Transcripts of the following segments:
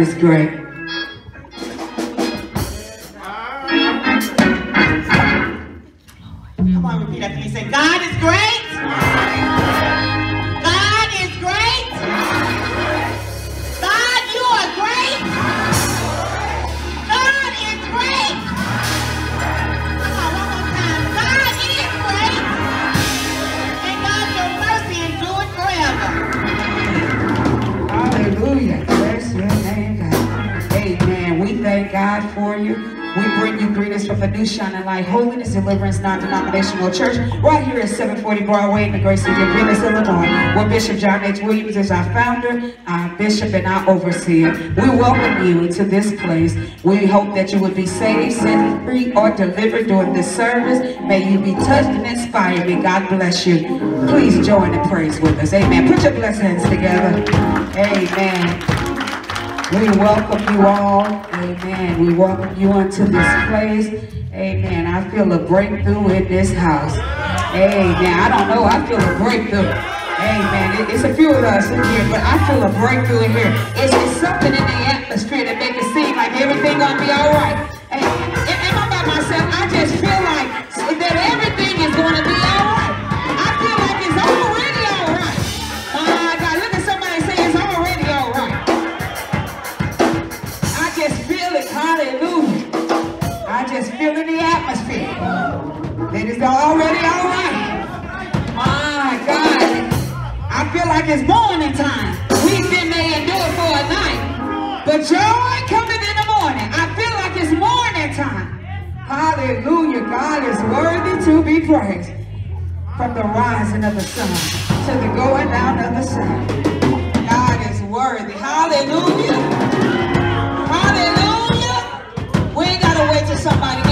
God is great. Come on, repeat after me. Say, God is great. God for you. We bring you greetings from New Shining Light Holiness Deliverance Non-Denominational Church right here at 740 Broadway in the great city of Venice, Illinois, where Bishop John H. Williams is our founder, our bishop, and our overseer. We welcome you into this place. We hope that you would be saved, set free, or delivered during this service. May you be touched and inspired. May God bless you. Please join in praise with us. Amen. Put your blessings together. Amen. We welcome you all. Amen. We welcome you into this place. Amen. I feel a breakthrough in this house. Amen. I don't know. I feel a breakthrough. Amen. It- It's a few of us in here, but I feel a breakthrough in here. It's, it's something in the atmosphere that makes it seem like everything gonna be all right. And I'm by myself. I just feel like that everything is gonna be I feel like it's morning time. We've been there and do it for a night. But joy coming in the morning. I feel like it's morning time. Hallelujah. God is worthy to be praised. From the rising of the sun to the going down of the sun. God is worthy. Hallelujah. Hallelujah. We ain't gotta wait till somebody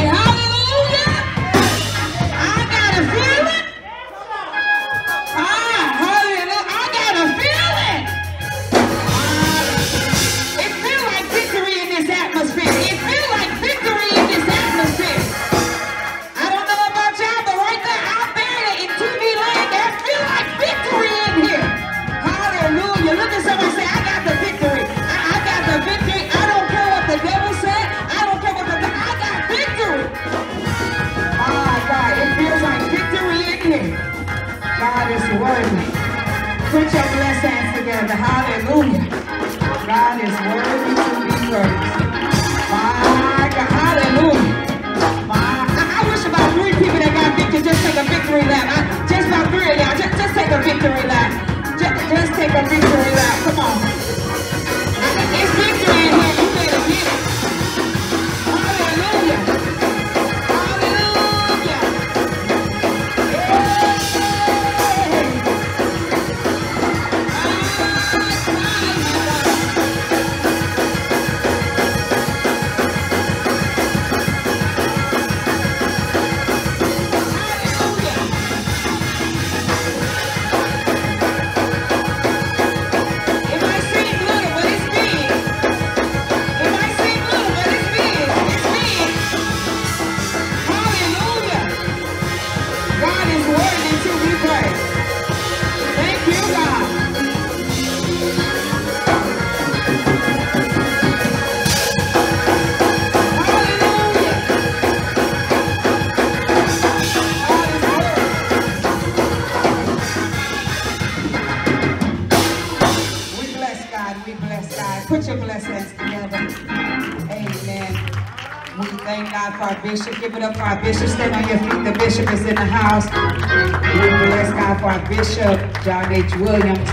bishop. Give it up for our bishop. Stand on your feet. The bishop is in the house. We bless God for our bishop, John H. Williams,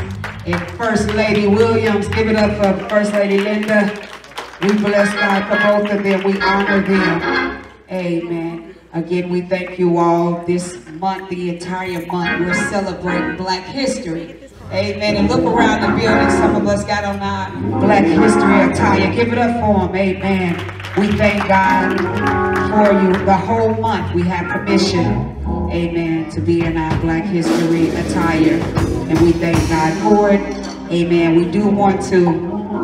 and First Lady Williams. Give it up for First Lady Linda. We bless God for both of them. We honor them. Amen. Again, we thank you all. This month, the entire month, we're celebrating Black History. Amen. And look around the building. Some of us got on our Black History attire. Give it up for them. Amen. We thank God for you. The whole month we have permission, amen, to be in our Black History attire. And we thank God for it. Amen. We do want to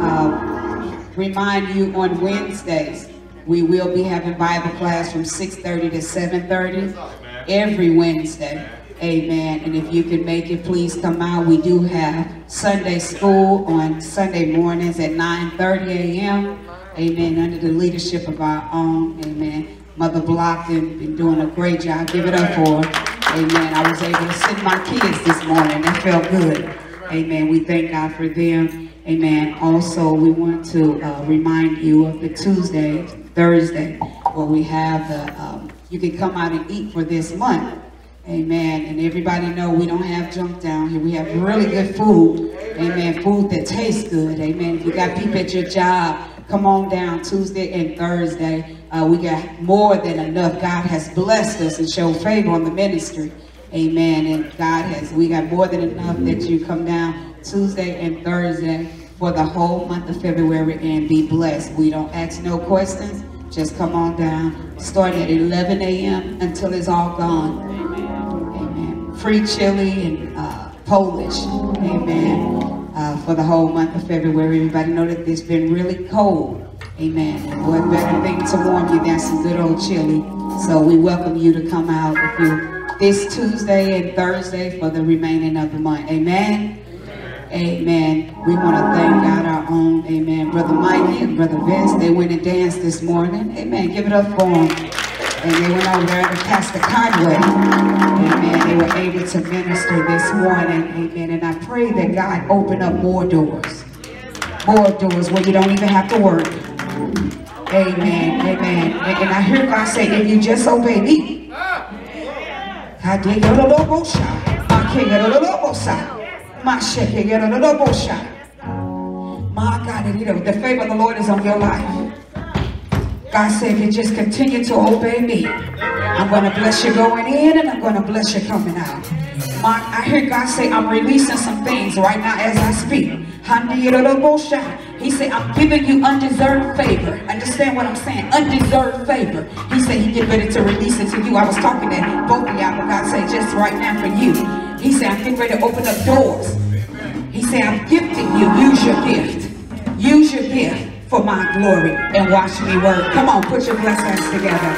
uh, remind you on Wednesdays, we will be having Bible class from 6.30 to 7.30 every Wednesday. Amen. And if you can make it, please come out. We do have Sunday school on Sunday mornings at 9:30 a.m. Amen. Under the leadership of our own, Amen. Mother Blockton been doing a great job. Give it up for her. Amen. I was able to send my kids this morning. That felt good. Amen. We thank God for them. Amen. Also, we want to uh, remind you of the Tuesday, Thursday, where we have the, um, you can come out and eat for this month. Amen. And everybody know we don't have junk down here. We have really good food. Amen. Food that tastes good. Amen. If you got people at your job, come on down Tuesday and Thursday. Uh, we got more than enough. God has blessed us and showed favor on the ministry. Amen. And God has, we got more than enough that you come down Tuesday and Thursday for the whole month of February and be blessed. We don't ask no questions. Just come on down. Starting at 11 a.m. until it's all gone. Amen. Free chili and uh, Polish. Amen. Uh, for the whole month of February. Everybody know that it's been really cold. Amen. What better thing to warm you than some good old chili. So we welcome you to come out if you this Tuesday and Thursday for the remaining of the month. Amen. Amen. We want to thank God our own. Amen. Brother Mikey and Brother Vince, they went and danced this morning. Amen. Give it up for them. And they went over there to Pastor Conway. Amen. They were able to minister this morning. Amen. And I pray that God open up more doors. More doors where you don't even have to work. Amen. Amen. And, I hear God say, if you just obey me, I dig a little bullshit. I can't get a little bullshit. My shit can get a little bullshit. My God, you know, the favor of the Lord is on your life. God said, if you just continue to obey me, I'm going to bless you going in and I'm going to bless you coming out. My, I hear God say, I'm releasing some things right now as I speak. He said, I'm giving you undeserved favor. Understand what I'm saying? Undeserved favor. He said he get ready to release it to you. I was talking to both of y'all, but God said, just right now for you. He said, I'm getting ready to open up doors. He said, I'm gifting you. Use your gift. Use your gift for my glory and watch me work. Come on, put your blessed hands together.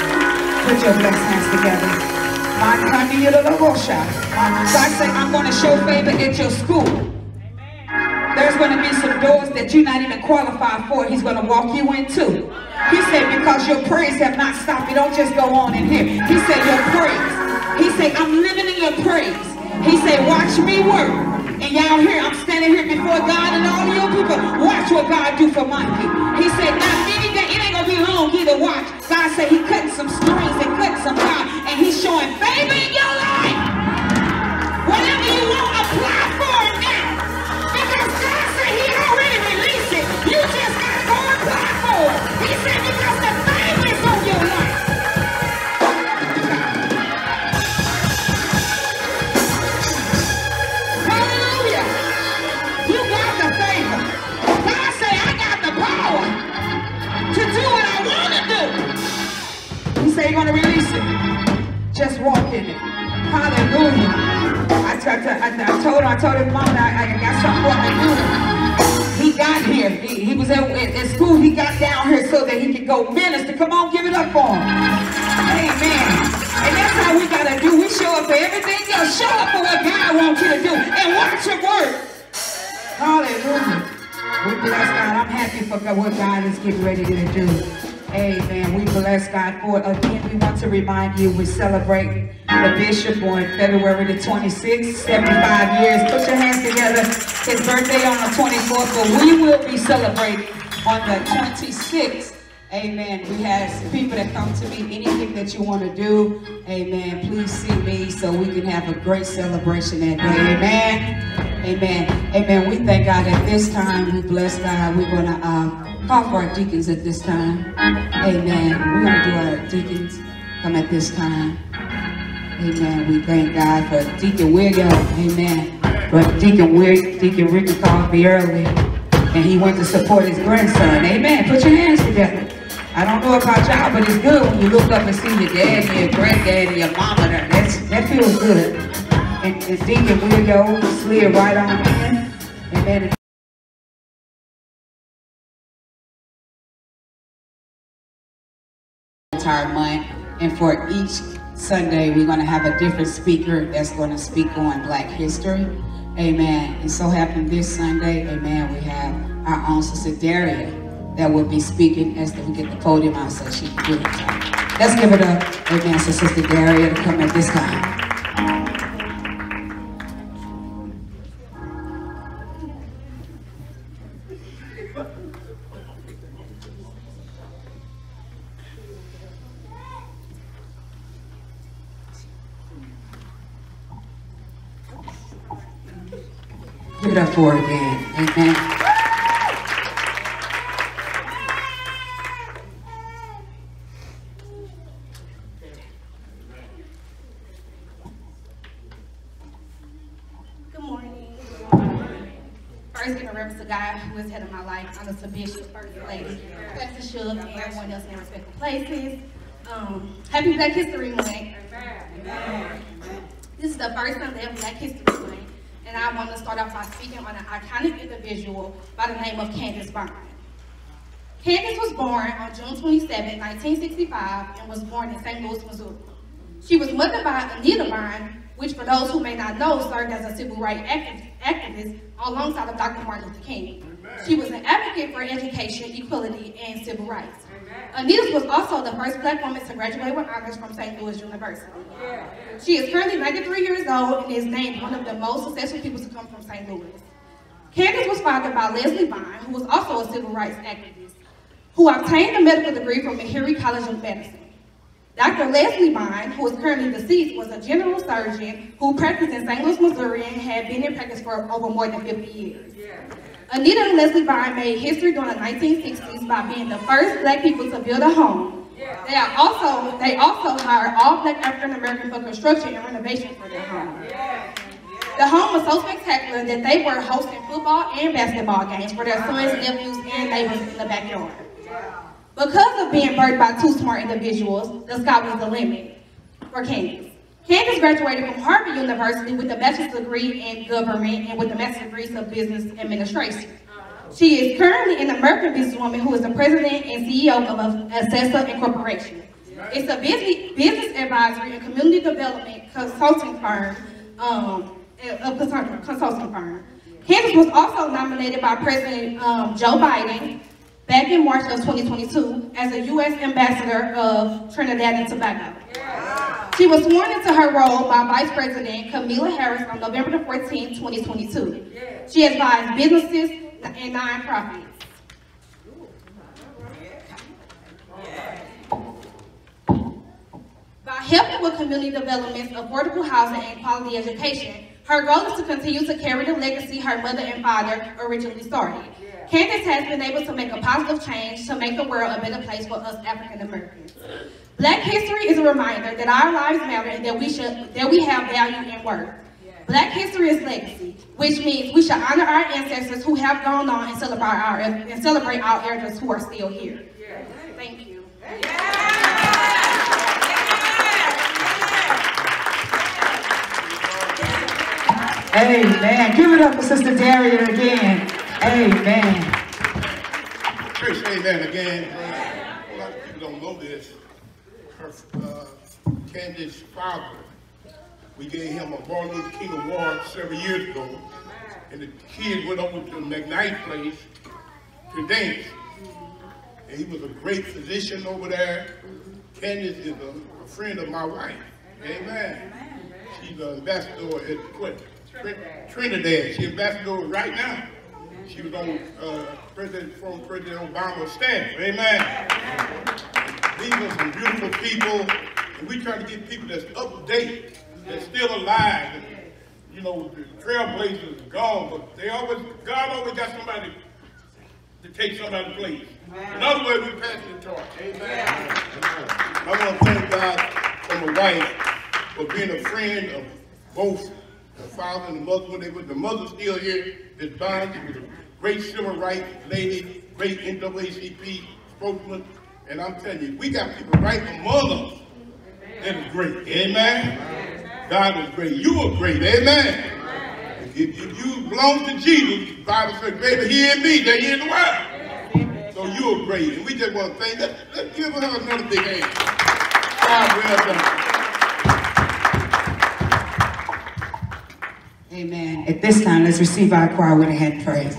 Put your blessed hands together. God said, I'm going to show favor at your school. There's going to be some doors that you're not even qualified for. He's going to walk you into. He said, because your praise have not stopped. You don't just go on in here. He said, your praise. He said, I'm living in your praise. He said, watch me work. And y'all here, I'm standing here before God and all of you people. Watch what God do for my people. He said, not many days, it ain't going to be long either. Watch. God said he cutting some strings and cutting some power. And he's showing favor in your life. Whatever you want, apply for I, I, I, told him, I got the power to do what I want to. He said you want to release it. Just walk in it. Hallelujah. I told his mom that I, I got something for him to do. Got here. He, he was at, at, school. He got down here so that he could go minister. Come on, give it up for him. Amen. And that's how we got to do. We show up for everything else. Show up for what God wants you to do. And watch it work. Hallelujah. We bless God. I'm happy for God, what God is getting ready to do. Amen. We bless God for it. Again, we want to remind you we celebrate the bishop on February the 26th, 75 years. Put your hands together. His birthday on the 24th, but we will be celebrating on the 26th. Amen. We have people that come to me. Anything that you want to do, amen, please see me so we can have a great celebration that day. Amen. Amen. Amen. We thank God at this time. We bless God. We're going to uh, call for our deacons at this time. Amen. We're going to do our deacons come at this time. Amen. We thank God for Deacon William. Amen. But Deacon Will, Deacon Ricky called me early, and he went to support his grandson. Amen. Put your hands together. I don't know about y'all, but it's good when you look up and see your dad daddy, your granddad granddaddy, your mama. That's, that feels good. And, and Deacon William slid right on in. Amen. entire month and for each Sunday, we're going to have a different speaker that's going to speak on Black history. Amen. And so happened this Sunday, amen, we have our own sister Daria that will be speaking as we get the podium out so she can do it. So let's give it up, amen, to Sister Daria to come at this time. For her again. Amen. Good morning. First, giving reverence to God who is head of my life. I'm the Bishop, First Lady, Pastor Shook, and everyone else in their respectful places. Um, happy Black History Month. This is the first Sunday of Black History Month, and I want to start off by speaking on an iconic individual by the name of Candace Bond. Candace was born on June 27, 1965, and was born in St. Louis, Missouri. She was mothered by Anita Bond, which for those who may not know, served as a civil rights activist alongside of Dr. Martin Luther King. She was an advocate for education, equality, and civil rights. Uh, Anita was also the first black woman to graduate with honors from St. Louis University. She is currently 93 years old and is named one of the most successful people to come from St. Louis. Candace was fathered by Leslie Bond, who was also a civil rights activist, who obtained a medical degree from Meharry College of Medicine. Dr. Leslie Bond, who is currently deceased, was a general surgeon who practiced in St. Louis, Missouri, and had been in practice for over more than 50 years. Anita and Leslie Bond made history during the 1960s by being the first black people to build a home. They are also they also hired all black African Americans for construction and renovation for their home. The home was so spectacular that they were hosting football and basketball games for their sons, nephews, and neighbors in the backyard. Because of being birthed by two smart individuals, the sky was the limit for Candace. Candace graduated from Harvard University with a bachelor's degree in government and with a master's degree of business administration. She is currently an American businesswoman who is the president and CEO of Assessa Incorporation. It's a business, business advisory and community development consulting firm, um, a consulting firm. Candace was also nominated by President um, Joe Biden back in March of 2022 as a U.S. Ambassador of Trinidad and Tobago. She was sworn into her role by Vice President Kamala Harris on November the 14th, 2022. She advised businesses and nonprofits. By helping with community developments, affordable housing, and quality education, her goal is to continue to carry the legacy her mother and father originally started. Candace has been able to make a positive change to make the world a better place for us African Americans. Black history is a reminder that our lives matter and that we should that we have value and worth. Black history is legacy, which means we should honor our ancestors who have gone on and celebrate our and celebrate our elders who are still here. Thank you. Amen. Give it up for Sister Daria again. Amen. Church, amen again. A lot of people don't know this. Her, uh, Candace's father, we gave him a Martin Luther King Award several years ago. And the kid went over to the McKnight place to dance. And he was a great physician over there. Candace is a, a friend of my wife. Amen. She's an ambassador at? Trinidad. She's ambassador right now. She was on uh, President from President Obama's staff. Amen. These are some beautiful people, and we try to get people that's up to date, that's still alive. And, you know, the trailblazers are gone, but they always, God always got somebody to take somebody's place. In other words, we pass the torch. Amen. I want to thank God for my wife for being a friend of both the father and the mother when they were, the mother's still here, Was a great civil rights lady, great NAACP spokesman, and I'm telling you, we got people right among us that is great, amen? God is great, you are great, amen? If, if you belong to Jesus, the Bible says, greater he in me than he in the world. So you are great, and we just want to thank, let's, let's give her another big hand. God well done. Amen. At this time, let's receive our choir with a hand praise.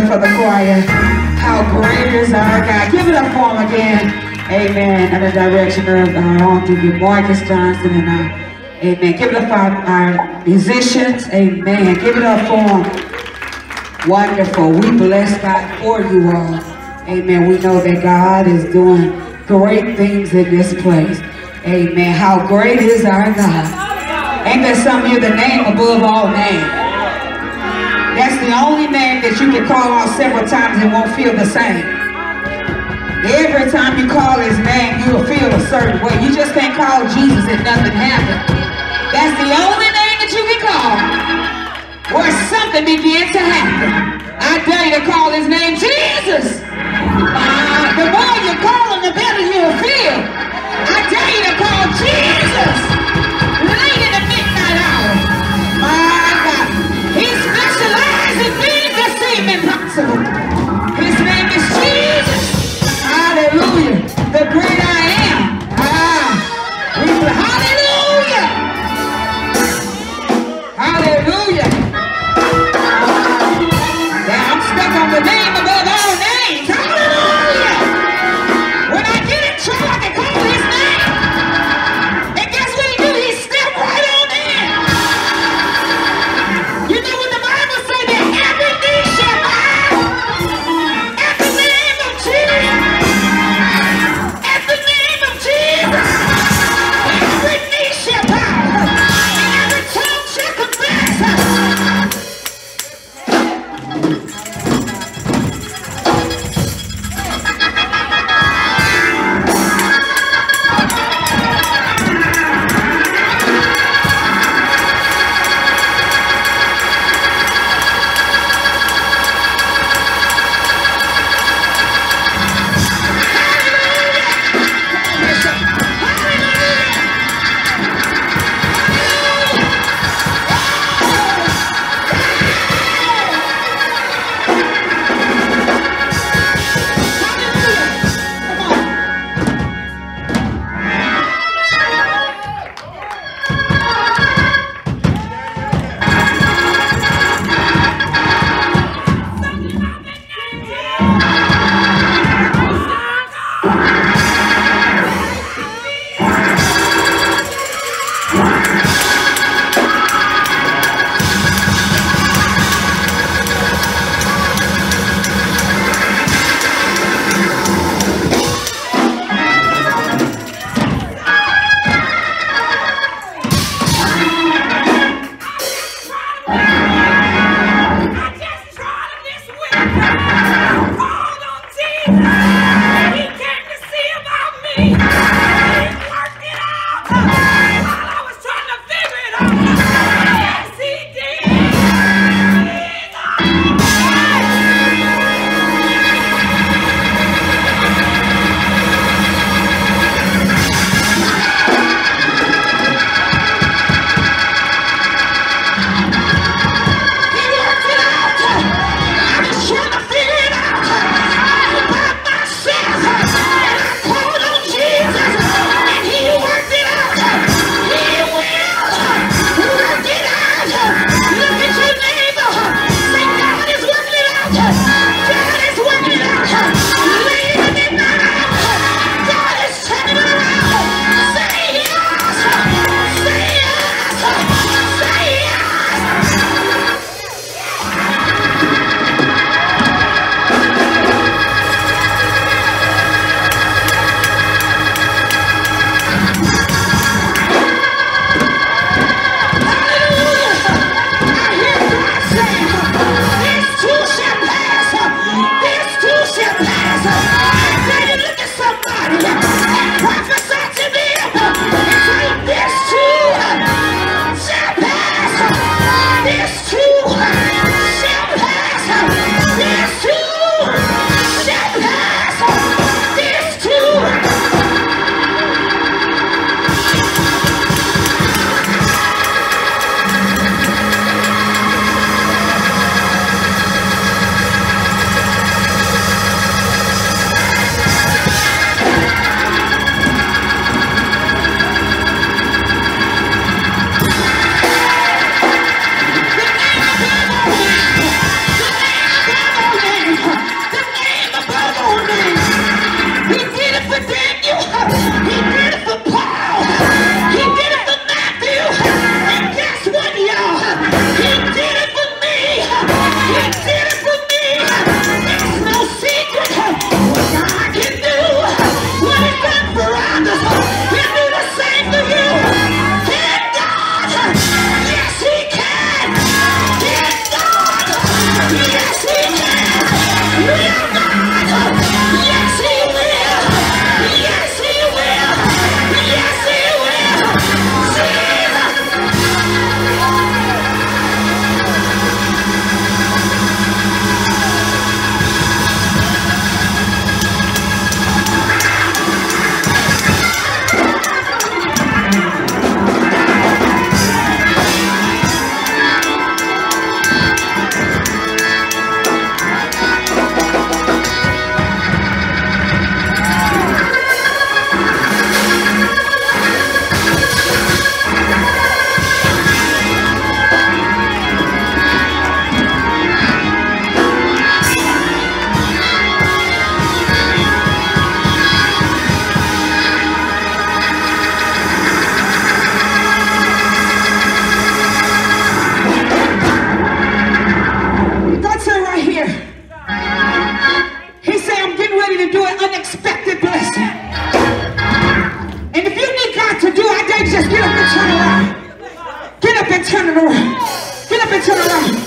Choir. How great is our God. Give it up for him again. Amen. Under the direction of our own deacon Marcus Johnson and uh, Amen. Give it up for our, our musicians. Amen. Give it up for them. Wonderful. We bless God for you all. Amen. We know that God is doing great things in this place. Amen. How great is our God. Ain't there some of you the name above all names? The only name that you can call on several times and won't feel the same. Every time you call his name, you'll feel a certain way. You just can't call Jesus and nothing happens. That's the only name that you can call where something begins to happen. I dare you to call his name Jesus. Uh, the more you call him, the better you'll feel. I dare you to call Jesus impossible. His name is Jesus. Hallelujah. The great to do an unexpected blessing. And if you need God to do it, I dare just get up and turn around. Get up and turn around. Get up and turn around.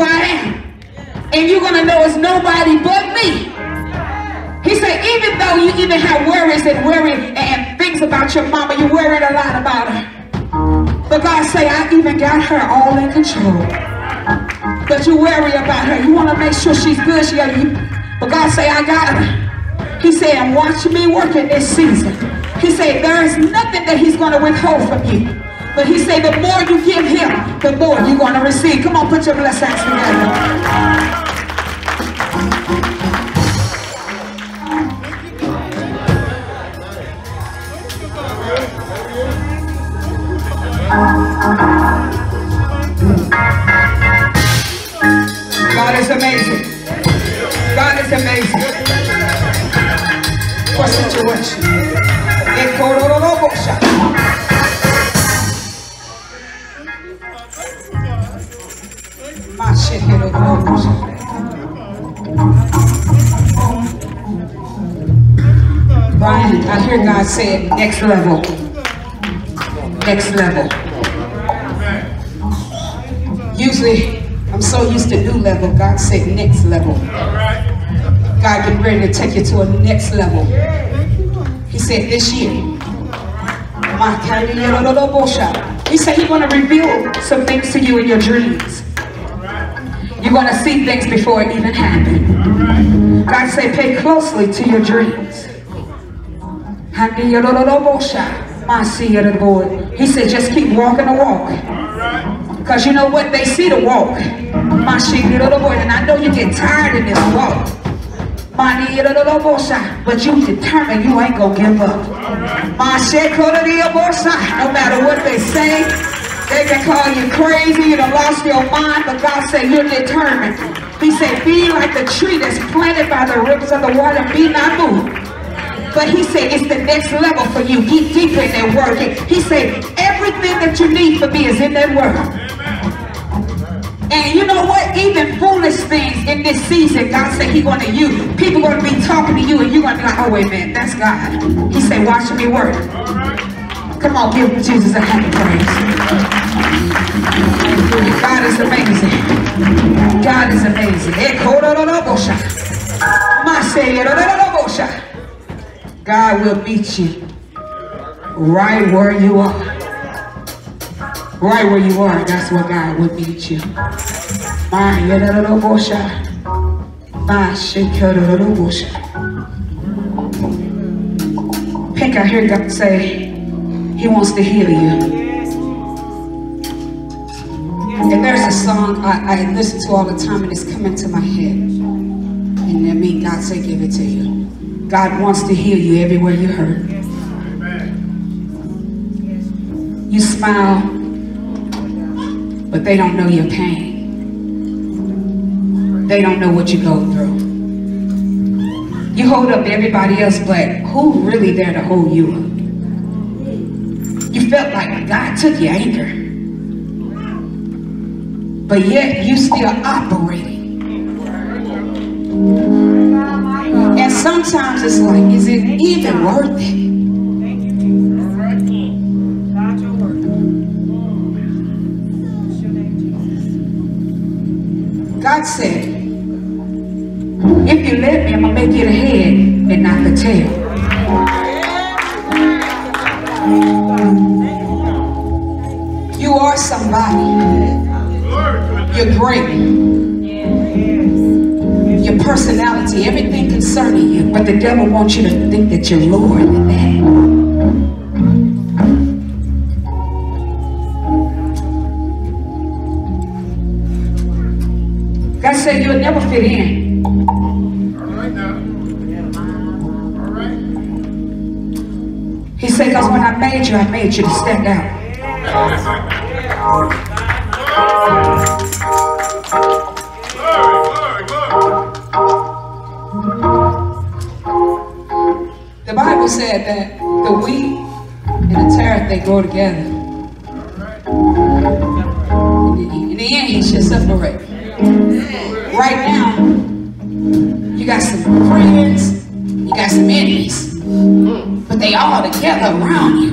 I am. And you're going to know it's nobody but me. He said, even though you even have worries and worry and things about your mama, you worried a lot about her. But God say, I even got her all in control. But you worry about her. You want to make sure she's good. She got you. But God say, I got her. He said, watch me working this season. He said, there is nothing that he's going to withhold from you. But he said the more you give him, the more you're going to receive. Come on, put your blessings together. hear God say next level. Next level. Usually, I'm so used to new level, God said next level. God get ready to take you to a next level. He said this year. He said he's going to reveal some things to you in your dreams. You're going to see things before it even happens. God said pay closely to your dreams. He said just keep walking the walk. Because you know what? They see the walk. And I know you get tired in this walk. But you determined you ain't gonna give up. No matter what they say, they can call you crazy, you done lost your mind, but God said you're determined. He said, be like the tree that's planted by the rivers of the water, be not moved. But he said, it's the next level for you. Get deeper in that word. He said, everything that you need for me is in that word. And you know what? Even foolish things in this season, God said He going to use. People going to be talking to you, and you're going to be like, oh, wait a minute, that's God. He said, watch me work. Come on, give Jesus a hand of praise. God is amazing. God is amazing. God will meet you right where you are. Right where you are, that's where God will meet you. My Pink, I hear God say, He wants to heal you. And there's a song I, I listen to all the time and it's coming to my head. And I mean, God say, give it to you. God wants to heal you everywhere you hurt. You smile but they don't know your pain. They don't know what you go through. You hold up everybody else, but who really there to hold you up? You felt like God took your anger. But yet you still operating. Sometimes it's like, is it even worth it? God said, if you let me, I'm going to make you the head and not the tail. You are somebody. You're great. Personality, everything concerning you. But the devil wants you to think that you're lower than that. God said you'll never fit in. He said, because when I made you, I made you to stand out. Bible said that the wheat and the tare, they grow together. In the end, he should separate. Right now, you got some friends, you got some enemies, but they all together around you.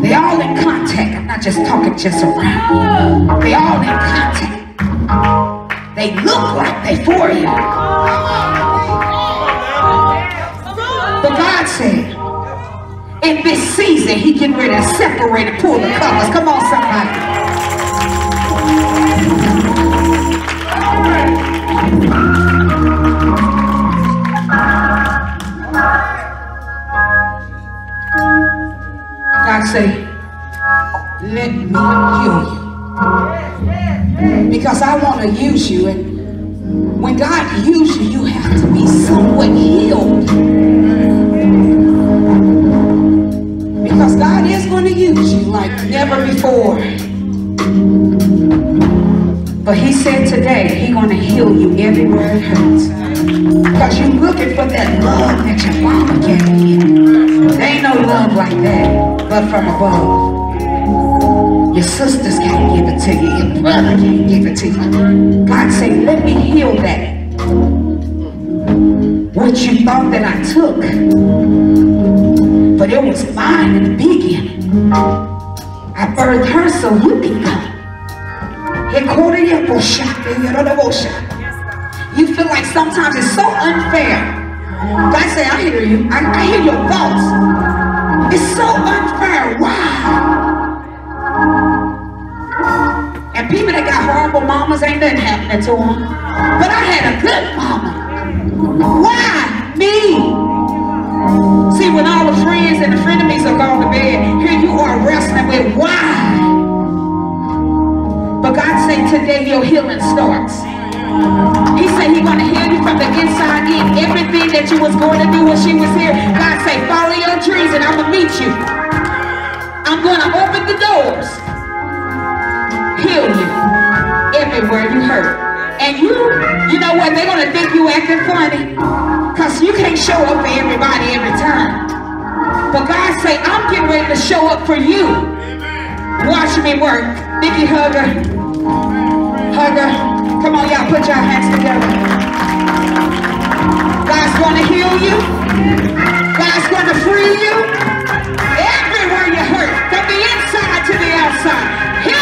They all in contact. I'm not just talking just around. They all in contact. They look like they for you. But God said, in this season, he getting ready to separate and pull the covers. Come on, somebody. God say, let me. Because I want to use you. And when God uses you, you have to be somewhat healed. Because God is going to use you like never before. But he said today, He's going to heal you everywhere it hurts. Because you're looking for that love that your mama gave you. There ain't no love like that, but from above. Your sisters can't give it to you. Your brother can't give it to you. God said, let me heal that. What you thought that I took but it was mine in the beginning. I birthed her so you can come. You feel like sometimes it's so unfair. God say, I hear you. I, I hear your thoughts. It's so unfair. Why? That got horrible mamas ain't nothing happening to them. But I had a good mama. Why? Me. See, when all the friends and the frenemies are gone to bed, here you are wrestling with why. But God said today your healing starts. He said he's going to heal you from the inside in. Everything that you was going to do when she was here, God said, follow your dreams and I'm to meet you. I'm going to open the doors. Heal you everywhere you hurt. And you, you know what, they're to think you acting funny. Because you can't show up for everybody every time. But God say, I'm getting ready to show up for you. Watch me work. Nikki, hug her. Hug her. Come on, y'all, put your hands together. God's to heal you. God's to free you. Everywhere you hurt, from the inside to the outside. Healer,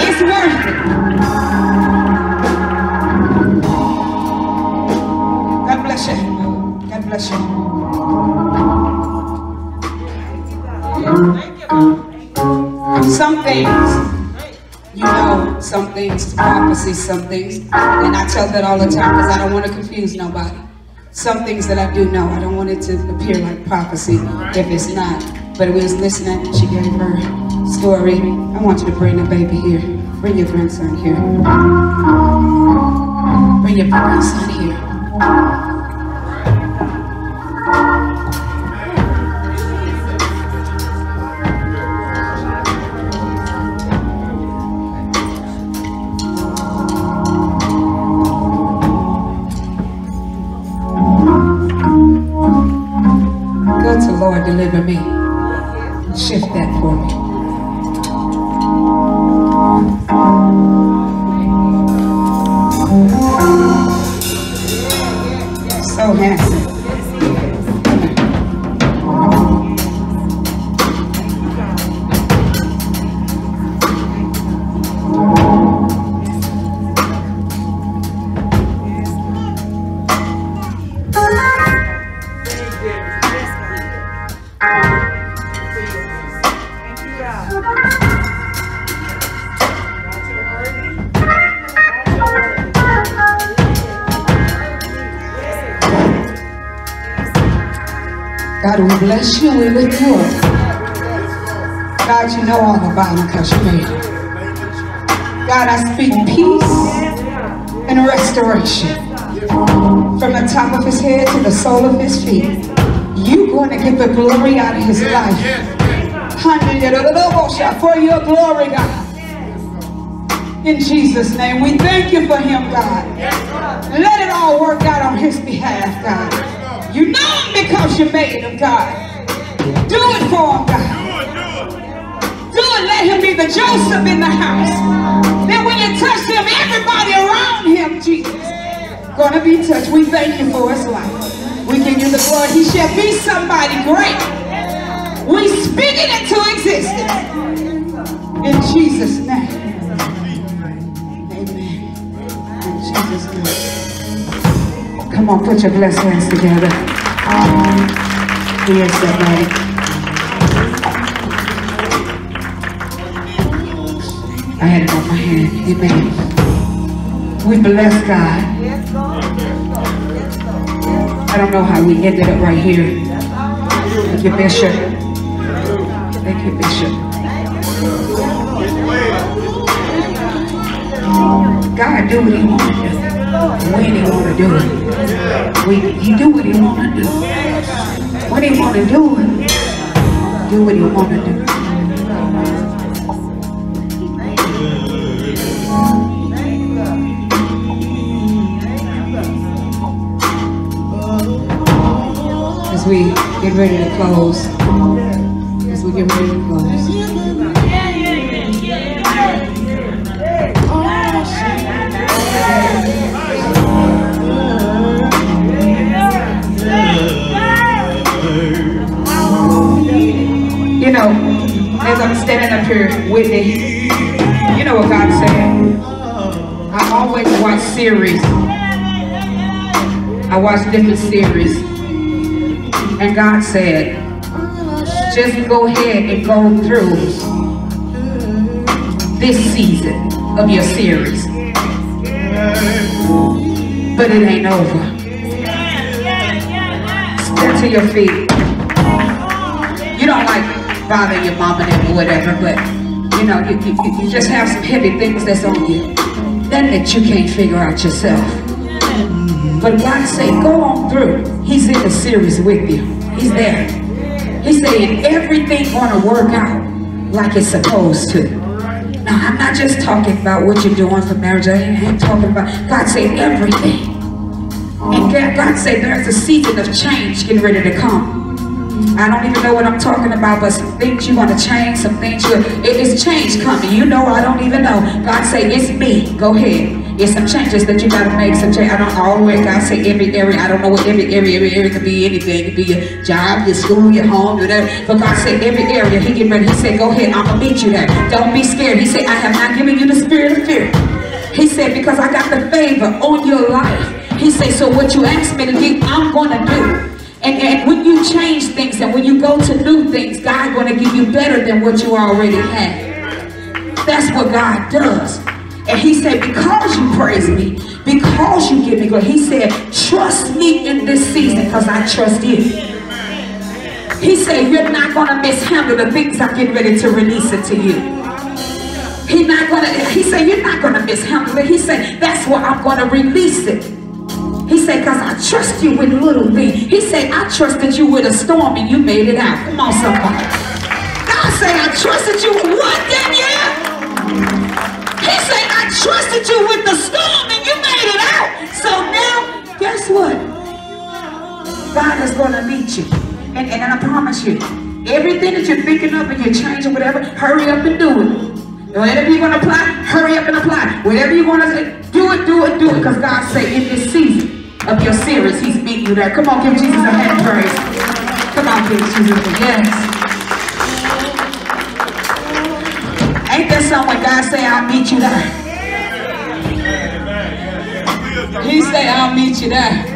It's worth it. God bless you. God bless you. Some things you know some things, prophecy, some things. And I tell that all the time because I don't want to confuse nobody. Some things that I do know, I don't want it to appear like prophecy if it's not. But we was listening, she gave her story. I want you to bring the baby here. Bring your grandson here. Bring your grandson here. Good to Lord, deliver me. Shift that for me. So bless you. We you. God, you know all about him because you made him. God, I speak peace and restoration from the top of his head to the sole of his feet. You're going to get the glory out of his life. For your glory, God. In Jesus' name, we thank you for him, God. Let it all work out on his behalf, God. You know him because you made him, God. Do it for him, God. Do it. Let him be the Joseph in the house. Then when you touch him, everybody around him, Jesus, gonna be touched. We thank you for his life. We give you the glory. He shall be somebody great. We speak it into existence. In Jesus' name. Amen. In Jesus' name. Come on, put your blessed hands together. He is somebody. I had it on my hand. Amen. We bless God. I don't know how we ended up right here. Thank you, Bishop. Thank you, Bishop. God do what he wants to do when he want to do it. He do what he want to do. When he want to do do what he want to do. As we get ready to close, as we get ready to close. I'm standing up here, Whitney, you know what God said? I always watch series. I watch different series. And God said, just go ahead and go through this season of your series. But it ain't over. Stand to your feet. Bothering your mom and them or whatever, but you know, you, you, you just have some heavy things that's on you. Then that you can't figure out yourself. But God say, go on through. He's in the series with you. He's there. He's saying everything gonna work out like it's supposed to. Now, I'm not just talking about what you're doing for marriage. I ain't talking about, God say everything. And God, God say there's a season of change getting ready to come. I don't even know what I'm talking about, but some things you want to change, some things you, it is change coming. You know, I don't even know. God say, it's me. Go ahead. It's some changes that you got to make. Some change. I don't always, God say every area. I don't know what every area, every area could be anything. It could be your job, your school, your home, whatever. But God said every area, he get ready. He said, go ahead. I'm going to meet you there. Don't be scared. He said, I have not given you the spirit of fear. He said, because I got the favor on your life. He said, so what you asked me to do, I'm going to do. And, and when you change things and when you go to new things, God going to give you better than what you already had. That's what God does. And he said, because you praise me, because you give me glory, he said, trust me in this season because I trust you. He said, you're not going to mishandle the things I'm getting ready to release it to you. He's not gonna, he said, you're not gonna mishandle it. He said, that's why I'm gonna release it. He said, because I trust you with little things. He said, I trusted you with a storm and you made it out. Come on, somebody. God said, I trusted you with what, Danielle? He said, I trusted you with the storm and you made it out. So now, guess what? God is going to meet you. And, and I promise you, everything that you're thinking of and you're changing, whatever, hurry up and do it. Whatever you're going to apply, hurry up and apply. Whatever you want to say, do it, do it, do it. Because God said in this season, of your series. He's meeting you there. Come on, give Jesus a hand praise. Come on, give Jesus a yes. Ain't there something God say, I'll meet you there? He say, I'll meet you there.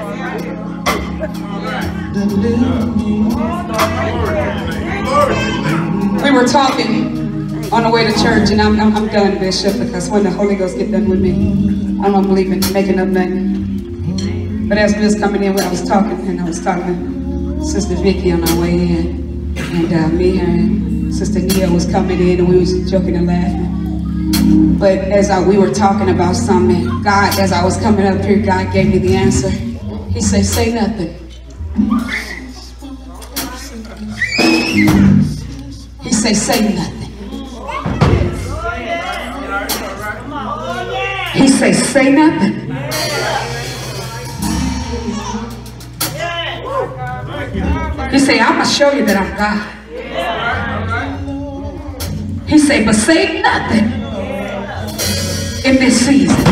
We were talking on the way to church, and I'm, I'm, I'm done, Bishop, because when the Holy Ghost get done with me, I don't believe in making up nothing. But as we was coming in, I was talking, and I was talking to Sister Vicky on our way in, and uh, me and Sister Nia was coming in, and we was joking and laughing. But as I, we were talking about something, God, as I was coming up here, God gave me the answer. He said, say nothing. He said, say nothing. He said, say nothing. He say, I'm going to show you that I'm God. He say, but say nothing in this season.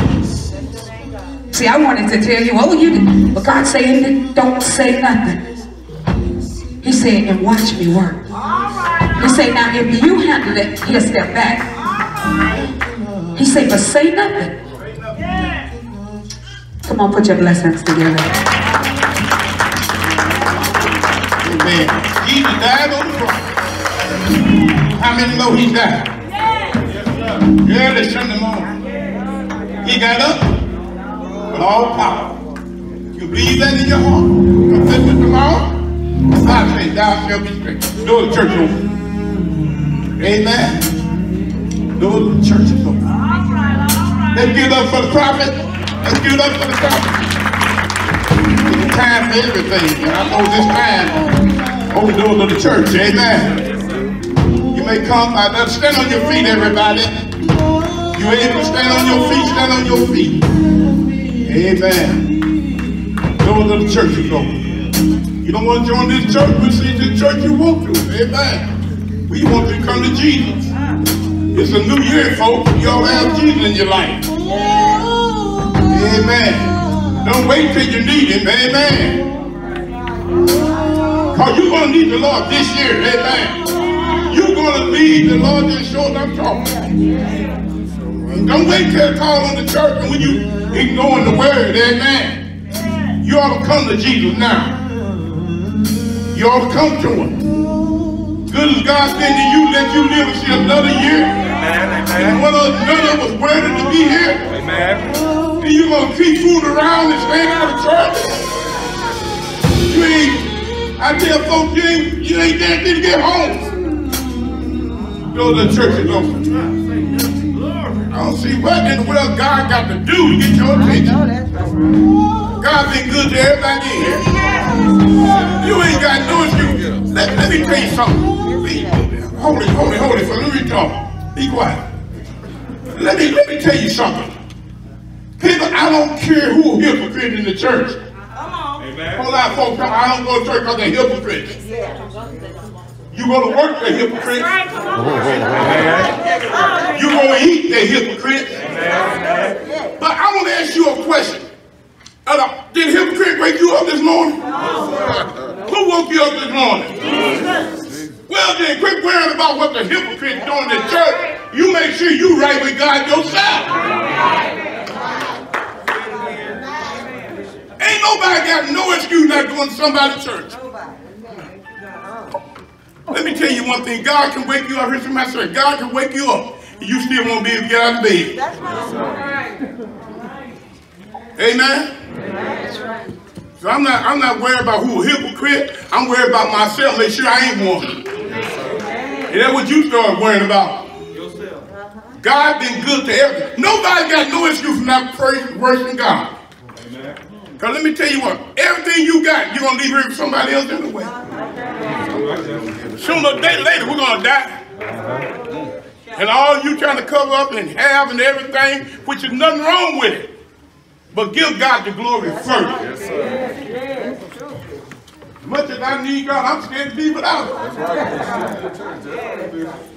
See, I wanted to tell you, oh, you did. But God saying, don't say nothing. He said, and watch me work. He said, now if you handle it, he'll step back. He said, but say nothing. Come on, put your blessings together. Amen. Jesus died on the cross. How many know he died? Yeah, Early Sunday morning. He got up with all power. You believe that in your heart. Confess it tomorrow. God say, thou shalt be strengthened. Door the church open. Amen. Door the church is open. Let's give it up for the prophet. Let's give it up for the prophet time for everything. And I know this time, open the doors of the church. Amen. You may come, I uh, stand on your feet, everybody. You able to stand on your feet, stand on your feet. Amen. Doors of the church is open. You don't want to join this church, but see the church you want to. Amen. We want to come to Jesus. It's a new year, folks. You all have Jesus in your life. Amen. Don't wait till you need him, amen. Because you're going to need the Lord this year, amen. You're going to need the Lord this short I'm talking. Don't wait till they call on the church and when you ignoring the word, amen. You ought to come to Jesus now. You ought to come to him. Good as God said to you, let you live and see another year. Amen. And Amen. one of none of us worthy to be here. Amen. And you gonna keep fooling around and staying out of church? You ain't, I tell folks, you ain't, you ain't till you get home. Go to the church and go, I don't see what in the world God got to do to get your attention. God been good to everybody here. You ain't got no excuse. Let, let me tell you something. It, hold it, for me talk. Be quiet. Let me, let me tell you something. People, I don't care who hypocrite in the church. Amen. Whole lot of folks come, I don't go to church because they're hypocrites. You go to work, they're hypocrites. You go to eat, they're hypocrites. But I want to ask you a question. Uh, did hypocrite wake you up this morning? Who woke you up this morning? Jesus. Well then, quit worrying about what the hypocrite doing in the church. You make sure you right with God yourself. Ain't nobody got no excuse not going to somebody's church. Let me tell you one thing. God can wake you up. Here's my say. God can wake you up. And you still won't be able to get out of bed. Amen. So I'm not I'm not worried about who a hypocrite. I'm worried about myself. Make sure I ain't one. And that's what you start worrying about. God been good to everyone. Nobody got no excuse for not praising, worshiping God. Because let me tell you what, everything you got, you're going to leave here for somebody else anyway. Sooner or day- later, we're going to die. And all you trying to cover up and have and everything, which is nothing wrong with it. But give God the glory first. As much as I need God, I'm scared to be without it.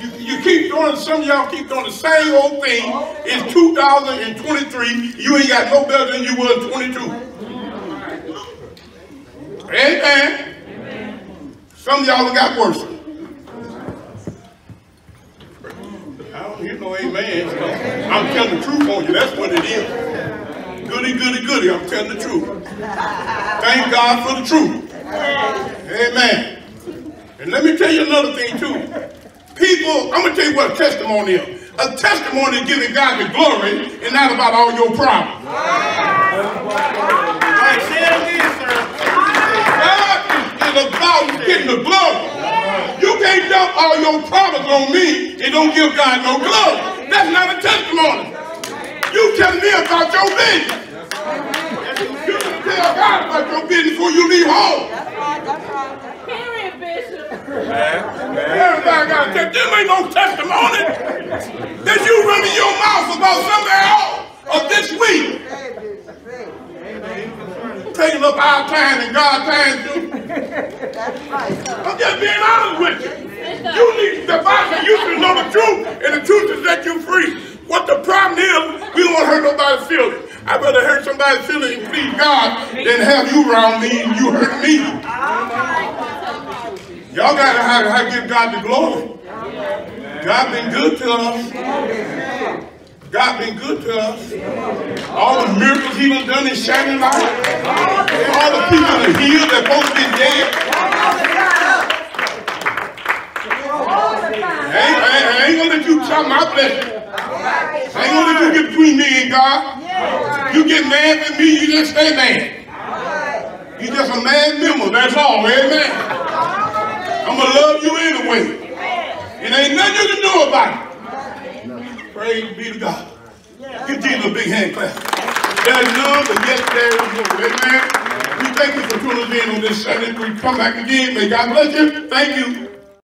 You, you keep doing, some of y'all keep doing the same old thing. It's 2023. You ain't got no better than you was in 22. Amen. Some of y'all have got worse. I don't hear no amen. so I'm telling the truth on you. That's what it is. Goody, goody, goody. I'm telling the truth. Thank God for the truth. Amen. And let me tell you another thing too. People, I'm gonna tell you what a testimony is. A testimony is giving God the glory and not about all your problems. Right, say it. God is, about getting the glory. You can't dump all your problems on me and don't give God no glory. That's not a testimony. You telling me about your business. You tell God about your business before you leave home. Period, Bishop. Everybody got to them ain't no testimony that you running your mouth about something else of this week. Taking up our time and God's time too. I'm just being honest with you. You need the Bible. You should know the truth, and the truth will set you free. What the problem is, we don't want to hurt nobody's feelings. I'd rather hurt somebody's feelings and please God than have you around me and you hurt me. Y'all gotta have, have give God the glory. God been good to us. God been good to us. All the miracles he done done in shining light. All the people that healed that folks been dead. I ain't, ain't- ain't gonna let you chop my blessing. I ain't gonna let you get between me and God. You get mad with me, you just stay mad. You just a mad member, that's all, amen. I'm gonna love you anyway. And ain't nothing you can do about it. Praise be to God. Give Jesus a big hand clap. There's none, but yes, there is more. Amen. We thank you for tuning in on this Sunday. We come back again. May God bless you. Thank you.